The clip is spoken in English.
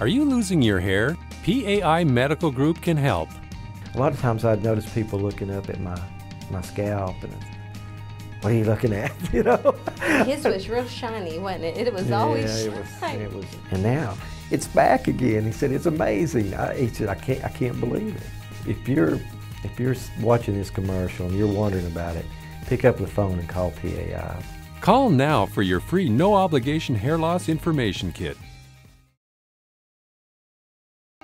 Are you losing your hair? PAI Medical Group can help. A lot of times I'd notice people looking up at my, my scalp and what are you looking at? You know? His was real shiny, wasn't it? It was always it was, shiny. it was. And now it's back again. He said it's amazing. I, he said I can't I can't believe it. If you're if you're watching this commercial and you're wondering about it, pick up the phone and call PAI. Call now for your free no obligation hair loss information kit.